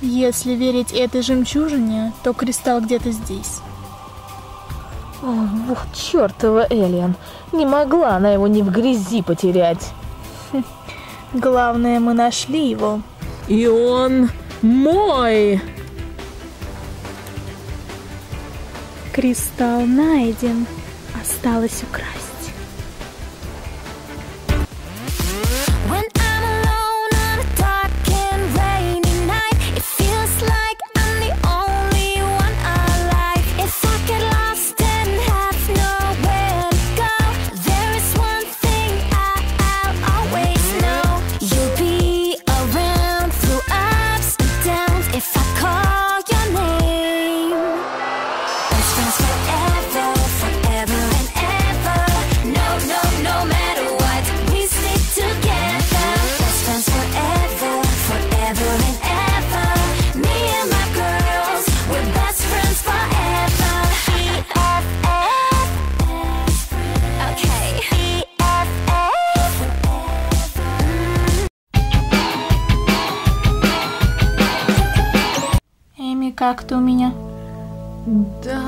Если верить этой жемчужине, то кристалл где-то здесь. Ох, вот чертова Элиан. Не могла она его ни в грязи потерять. Главное, мы нашли его. И он мой! Кристалл найден. Осталось украсть.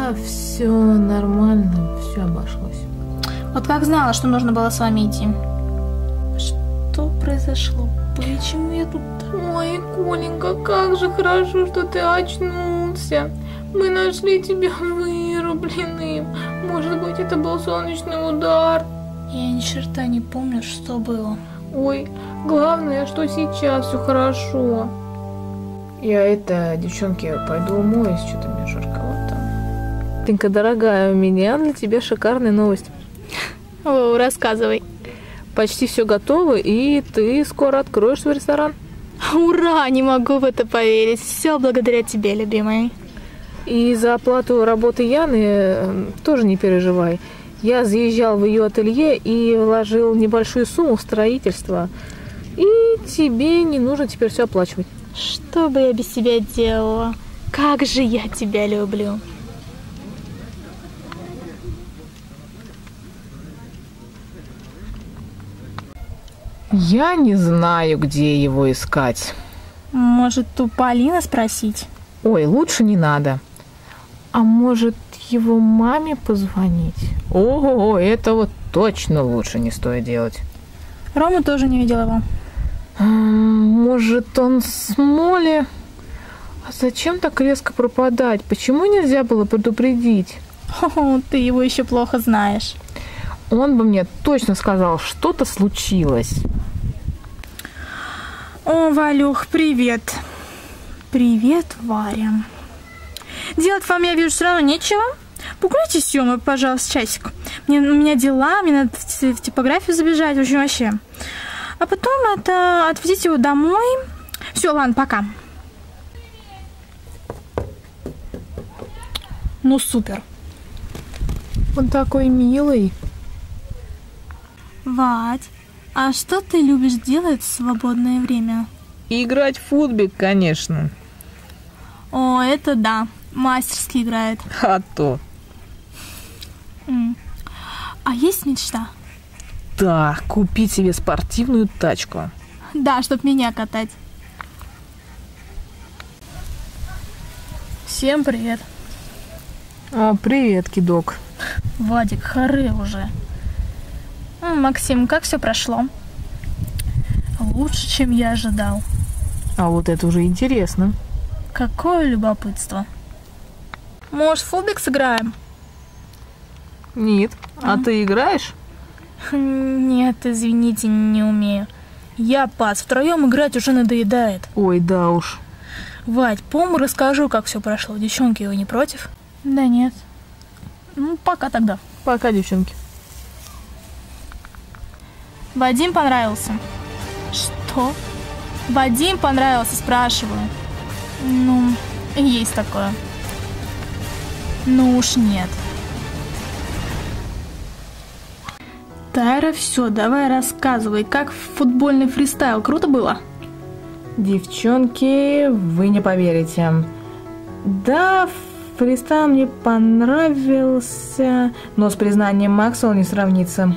Да, все нормально, все обошлось. Вот как знала, что нужно было с вами идти. Что произошло? Почему я тут... Ой, Коленька, как же хорошо, что ты очнулся. Мы нашли тебя вырубленным. Может быть, это был солнечный удар. Я ни черта не помню, что было. Ой, главное, что сейчас все хорошо. Я это, девчонки, пойду умоюсь, что-то мне жарковато. Тенька, дорогая, у меня для тебя шикарная новость. О, рассказывай. Почти все готово, и ты скоро откроешь свой ресторан. Ура, не могу в это поверить. Все благодаря тебе, любимая. И за оплату работы Яны э, тоже не переживай. Я заезжал в ее ателье и вложил небольшую сумму в строительство. И тебе не нужно теперь все оплачивать. Что бы я без тебя делала? Как же я тебя люблю. Я не знаю, где его искать. Может, у Полины спросить? Ой, лучше не надо. А может, его маме позвонить? Ого, это вот точно лучше не стоит делать. Рома тоже не видел его. М, Может, он с Молли? А зачем так резко пропадать? Почему нельзя было предупредить? Хо-хо, ты его еще плохо знаешь. Он бы мне точно сказал, что-то случилось. О, Валюх, привет. Привет, Варя. Делать вам, я вижу, все равно нечего. Погуляйте с Сёмой, пожалуйста, часик. Мне, у меня дела, мне надо в типографию забежать, в общем, вообще. А потом это отвезите его домой. Все, ладно, пока. Ну, супер. Он такой милый. Вать, а что ты любишь делать в свободное время? Играть в футбик, конечно. О, это да, мастерски играет. А то. А есть мечта? Да, купить себе спортивную тачку. Да, чтоб меня катать. Всем привет. О, привет, кидок. Вадик, хоры уже. Максим, как все прошло? Лучше, чем я ожидал. А вот это уже интересно. Какое любопытство. Может, в футбик сыграем? Нет. А ты играешь? Нет, извините, не умею. Я пас, втроем играть уже надоедает. Ой, да уж. Вадь, по расскажу, как все прошло. Девчонки, вы не против? Да нет. Ну, пока тогда. Пока, девчонки. Вадим понравился. Что? Вадим понравился, спрашиваю. Ну, есть такое. Ну уж нет. Тайра, все, давай рассказывай, как футбольный фристайл. Круто было? Девчонки, вы не поверите. Да, фристайл мне понравился, но с признанием Макса он не сравнится.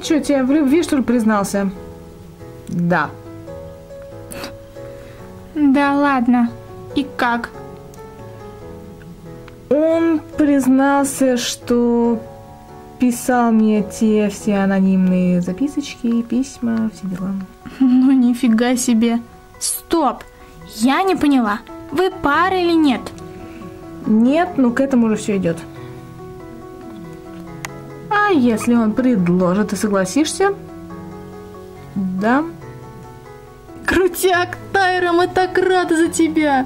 Он что, тебе в любви, что ли, признался? Да. Да ладно. И как? Он признался, что писал мне те все анонимные записочки, письма, все дела. Ну нифига себе. Стоп. Я не поняла. Вы пара или нет? Нет, ну к этому уже все идет. А если он предложит, ты согласишься? Да. Крутяк, Тайра, мы так рады за тебя.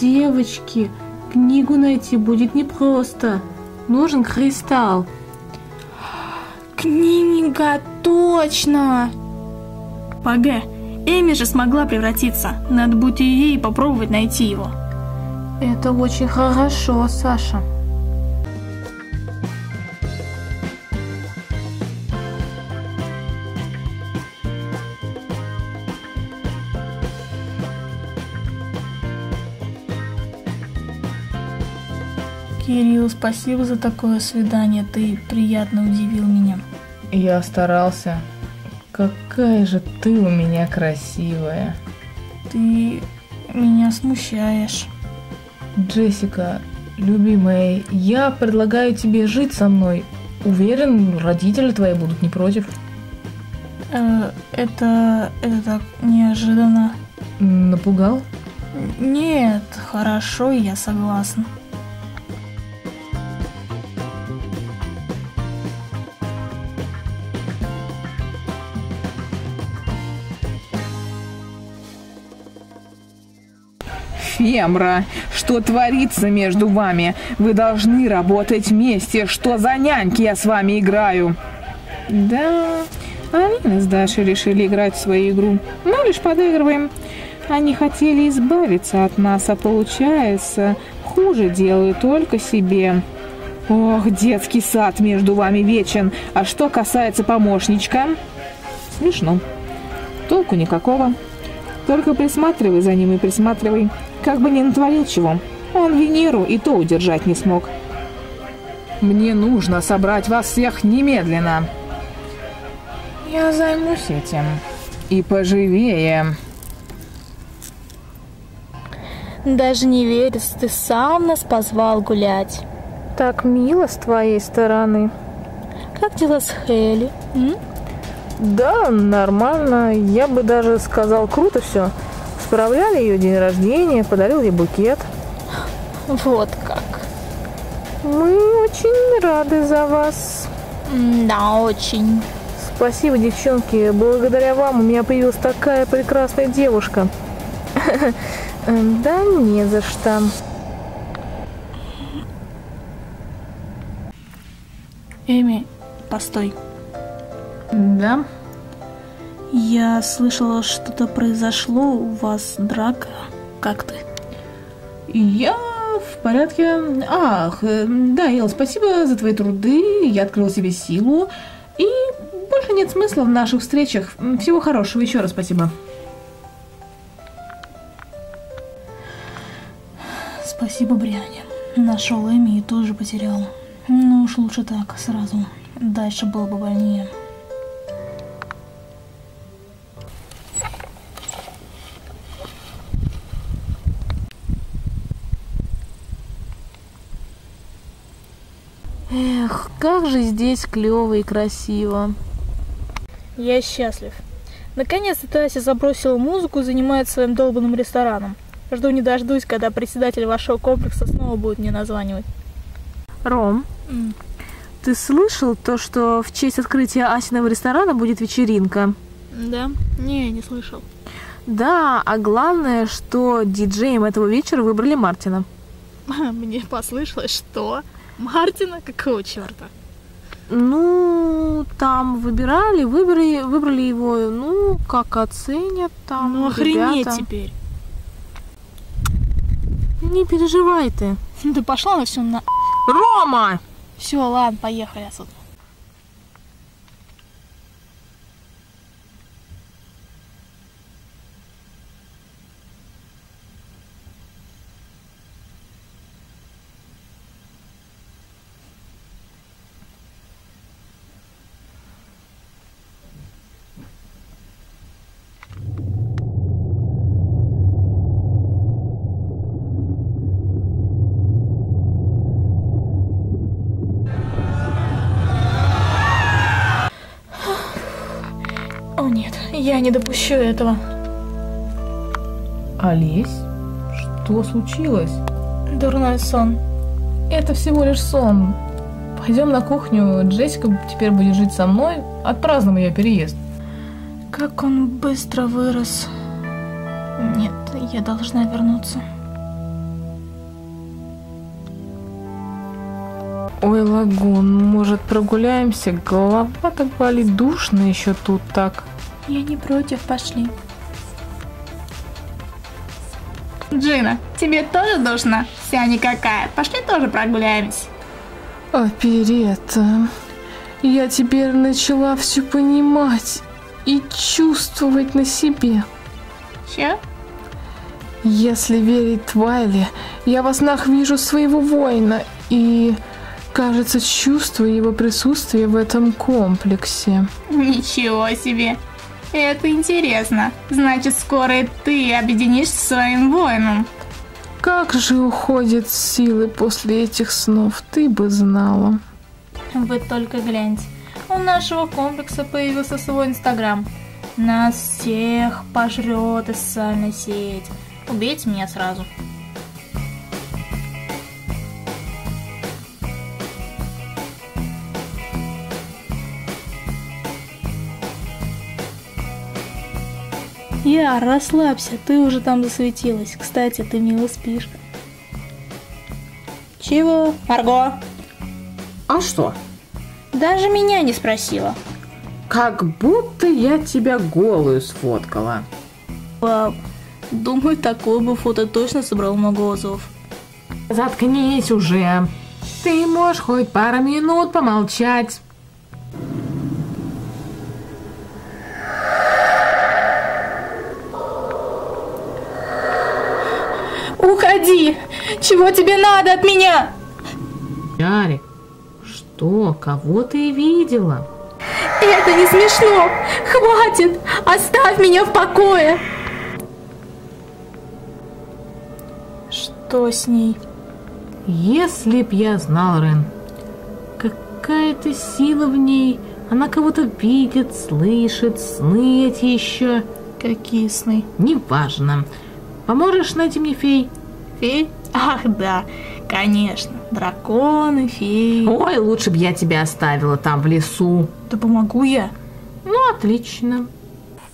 Девочки, книгу найти будет непросто. Нужен кристалл. Книга, точно. Погоди, Эми же смогла превратиться. Надо будет и ей попробовать найти его. Это очень хорошо, Саша. Кирилл, спасибо за такое свидание. Ты приятно удивил меня. Я старался. Какая же ты у меня красивая. Ты меня смущаешь. Джессика, любимая, я предлагаю тебе жить со мной. Уверен, родители твои будут не против. Э, это... это так неожиданно. Напугал? Нет, хорошо, я согласна. Фемра, что творится между вами? Вы должны работать вместе. Что за няньки я с вами играю? Да, Алина с Дашей решили играть в свою игру. Мы лишь подыгрываем. Они хотели избавиться от нас, а получается, хуже делают только себе. Ох, детский сад между вами вечен. А что касается помощничка? Смешно. Толку никакого. Только присматривай за ним и присматривай. Как бы не натворил чего. Он Венеру и то удержать не смог. Мне нужно собрать вас всех немедленно. Я займусь этим. И поживее. Даже не верится, ты сам нас позвал гулять. Так мило с твоей стороны. Как дела с Хелли? м? Да, нормально. Я бы даже сказал, круто все. Справляли ее день рождения, подарил ей букет. Вот как. Мы очень рады за вас. Да, очень. Спасибо, девчонки. Благодаря вам у меня появилась такая прекрасная девушка. Эм, Да не за что. Эми, постой. Да? Я слышала, что-то произошло, у вас драка. Как ты? Я в порядке. Ах, э, да, Ел, спасибо за твои труды. Я открыл себе силу. И больше нет смысла в наших встречах. Всего хорошего. Еще раз спасибо. Спасибо, Бриане. Нашел Эми и тоже потерял. Ну уж лучше так, сразу. Дальше было бы больнее. Как же здесь клево и красиво. Я счастлив. Наконец-то Тася забросила музыку и занимается своим долбанным рестораном. Жду не дождусь, когда председатель вашего комплекса снова будет мне названивать. Ром, М. ты слышал то, что в честь открытия Асиного ресторана будет вечеринка? Да? Не, не слышал. Да, а главное, что диджеем этого вечера выбрали Мартина. Мне послышалось, что? Мартина? Какого черта? Ну, там выбирали, выбрали, выбрали его, ну, как оценят там Ну охренеть ребята. теперь. Не переживай ты. Да пошла на все на... Рома! Все, ладно, поехали отсюда. О нет, я не допущу этого. Олесь, что случилось? Дурной сон. Это всего лишь сон. Пойдем на кухню, Джессика теперь будет жить со мной, отпразднуем ее переезд. Как он быстро вырос. Нет, я должна вернуться. Ой, Лагун, может прогуляемся? Голова так болит, душно еще тут так. Я не против, пошли. Джина, тебе тоже душно? Вся никакая. Пошли тоже прогуляемся. Оперета, я теперь начала все понимать и чувствовать на себе. Че? Если верить Твайле, я во снах вижу своего воина и, кажется, чувствую его присутствие в этом комплексе. Ничего себе. Это интересно. Значит, скоро и ты объединишься с своим воином. Как же уходят силы после этих снов, ты бы знала. Вы только гляньте. У нашего комплекса появился свой инстаграм. Нас всех пожрет и социальная сеть. Убейте меня сразу. Я, расслабься, ты уже там засветилась. Кстати, ты мило спишь. Чего? Марго? А что? Даже меня не спросила. Как будто я тебя голую сфоткала. Вау. Думаю, такое бы фото точно собрал много отзывов. Заткнись уже. Ты можешь хоть пару минут помолчать. Уходи! Чего тебе надо от меня? Ярик, что? Кого ты видела? Это не смешно! Хватит! Оставь меня в покое! Что с ней? Если б я знал, Рен, какая-то сила в ней. Она кого-то видит, слышит, сны эти еще. Какие сны? Неважно. Поможешь найти мне фей? Фей? Ах, да, конечно. Драконы, феи. Ой, лучше бы я тебя оставила там в лесу. Да помогу я. Ну, отлично.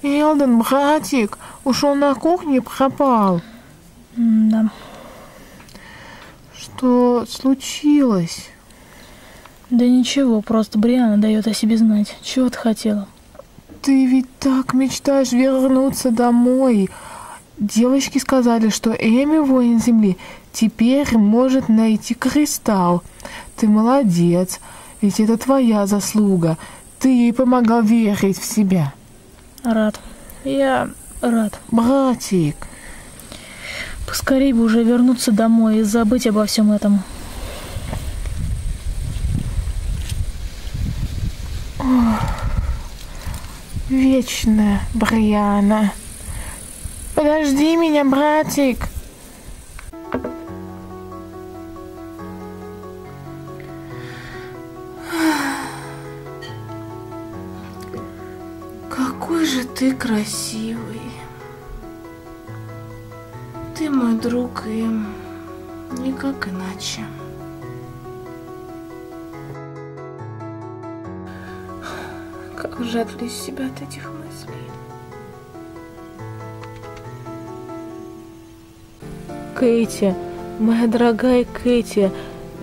Элден, братик, ушел на кухню и пропал. Да. Что случилось? Да ничего, просто Бриана дает о себе знать. Чего ты хотела? Ты ведь так мечтаешь вернуться домой. Девочки сказали, что Эми, воин земли, теперь может найти кристалл. Ты молодец, ведь это твоя заслуга. Ты ей помогал верить в себя. Рад. Я рад. Братик, Поскорей бы уже вернуться домой и забыть обо всем этом. вечная Бриана. Подожди меня, братик. Какой же ты красивый. Ты мой друг и никак иначе. Как же отвлечь себя от этих Кэти, моя дорогая Кэти,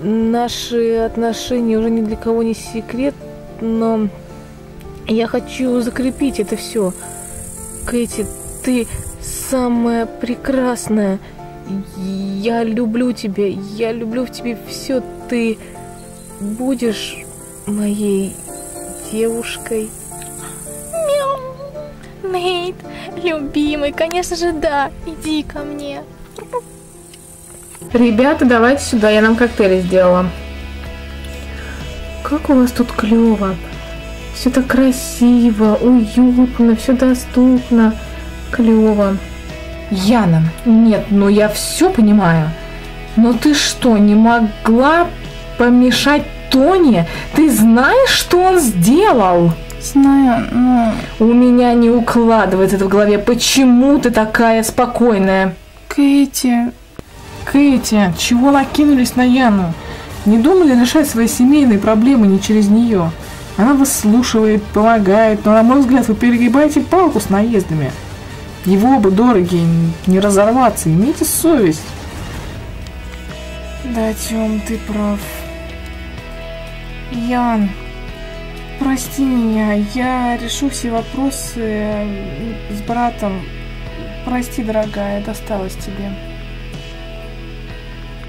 наши отношения уже ни для кого не секрет, но я хочу закрепить это все. Кэти, ты самая прекрасная. Я люблю тебя, я люблю в тебе все. Ты будешь моей девушкой. Нейт, любимый, конечно же, да. Иди ко мне. Ребята, давайте сюда, я нам коктейли сделала. Как у вас тут клево. Все так красиво, уютно, все доступно. Клево. Яна, нет, ну я все понимаю. Но ты что, не могла помешать Тони? Ты знаешь, что он сделал? Знаю, но... У меня не укладывается это в голове. Почему ты такая спокойная? Кэти... Кэти, чего накинулись на Яну? Не думали решать свои семейные проблемы не через нее? Она вас слушает, помогает, но, на мой взгляд, вы перегибаете палку с наездами. Его оба дороги, не разорваться, имейте совесть. Да, Тём, ты прав. Ян, прости меня, я решу все вопросы э, с братом. Прости, дорогая, досталось тебе.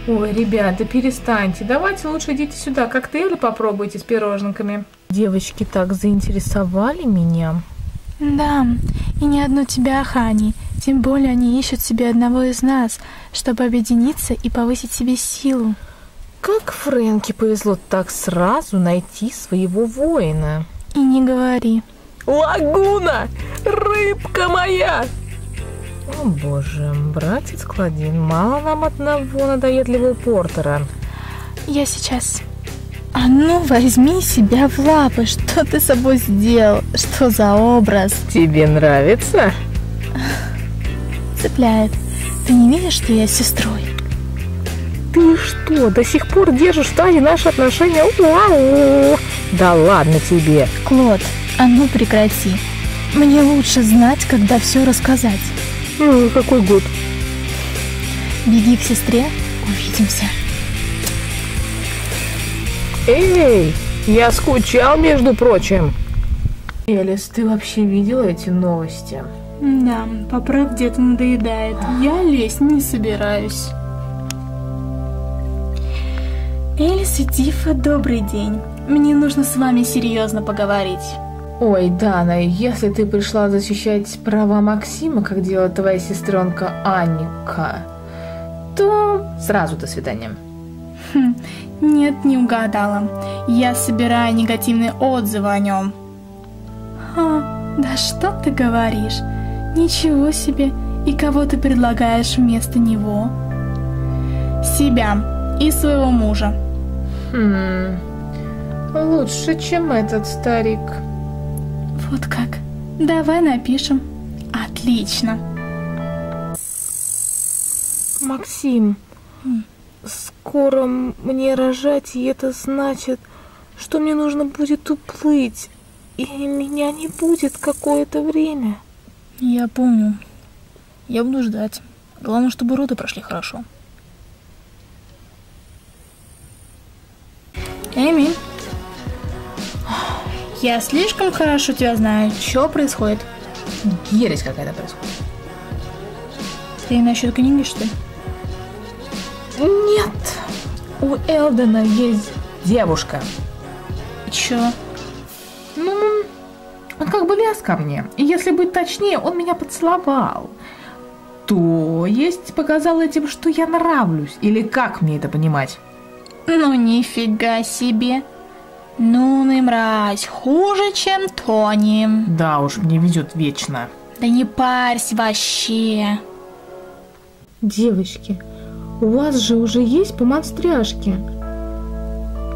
Ой, ребята, перестаньте. Давайте лучше идите сюда, коктейли попробуйте с пироженками. Девочки так заинтересовали меня. Да, и не одну тебя, Хани. Тем более они ищут себе одного из нас, чтобы объединиться и повысить себе силу. Как Фрэнки повезло так сразу найти своего воина. И не говори. Лагуна! Рыбка моя! О боже, братец Кладин, мало нам одного надоедливого портера. Я сейчас. А ну, возьми себя в лапы. Что ты с собой сделал? Что за образ? Тебе нравится? Цепляет. Ты не видишь, что я с сестрой? Ты что, до сих пор держишь в тайне наши отношения? Уау! Да ладно тебе. Клод, а ну прекрати. Мне лучше знать, когда все рассказать. Какой год? Беги к сестре, увидимся. Эй, я скучал, между прочим. Элис, ты вообще видела эти новости? Да, по правде это надоедает. Я лезть не собираюсь. Элис и Тифа, добрый день. Мне нужно с вами серьезно поговорить. Ой, Дана, если ты пришла защищать права Максима, как делает твоя сестренка Анника, то сразу до свидания. Хм, нет, не угадала. Я собираю негативные отзывы о нем. Ха, да что ты говоришь? Ничего себе. И кого ты предлагаешь вместо него? Себя и своего мужа. Хм, лучше, чем этот старик. Вот как. Давай напишем. Отлично. Максим, скоро мне рожать, и это значит, что мне нужно будет уплыть, и меня не будет какое-то время. Я помню. Я буду ждать. Главное, чтобы роды прошли хорошо. Эми, я слишком хорошо тебя знаю. Что происходит? Ересь какая-то происходит. Ты насчет книги, что ли? Нет, у Элдена есть девушка. Чё? Ну, он как бы лез ко мне. И если быть точнее, он меня поцеловал. То есть показал этим, что я нравлюсь. Или как мне это понимать? Ну нифига себе. Ну, ты мразь, хуже, чем Тони. Да уж, мне везет вечно. Да не парься вообще. Девочки, у вас же уже есть по монстряшке.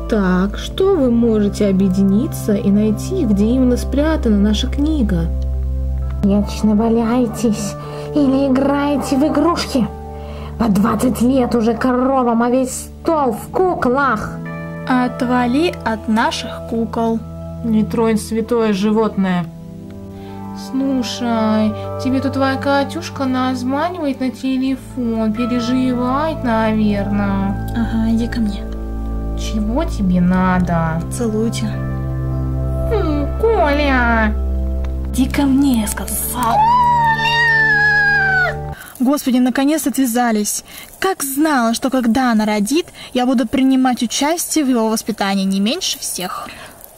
Так, что вы можете объединиться и найти, где именно спрятана наша книга? Вечно валяетесь или играете в игрушки. По 20 лет уже коровам, а весь стол в куклах. Отвали от наших кукол. Не тронь святое животное. Слушай, тебе тут твоя Катюшка названивает на телефон, переживает, наверное. Ага, иди ко мне. Чего тебе надо? Целуйте. М, Коля! Иди ко мне, я сказал. Господи, наконец отвязались. Как знала, что когда она родит, я буду принимать участие в его воспитании не меньше всех.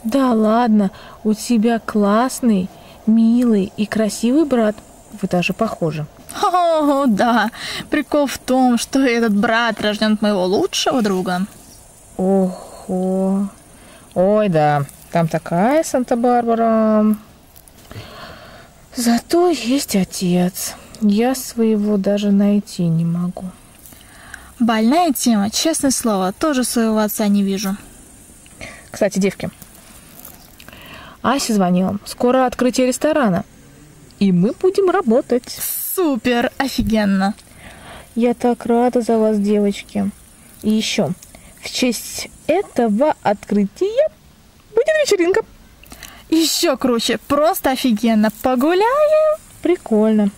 Да ладно, у тебя классный, милый и красивый брат. Вы даже похожи. О, да. Прикол в том, что этот брат рожден от моего лучшего друга. Ого. Ой, да, там такая Санта-Барбара. Зато есть отец. Я своего даже найти не могу. Больная тема, честное слово, тоже своего отца не вижу. Кстати, девки, Ася звонила. Скоро открытие ресторана. И мы будем работать. Супер, офигенно. Я так рада за вас, девочки. И еще, в честь этого открытия будет вечеринка. Еще круче, просто офигенно. Погуляем. Прикольно.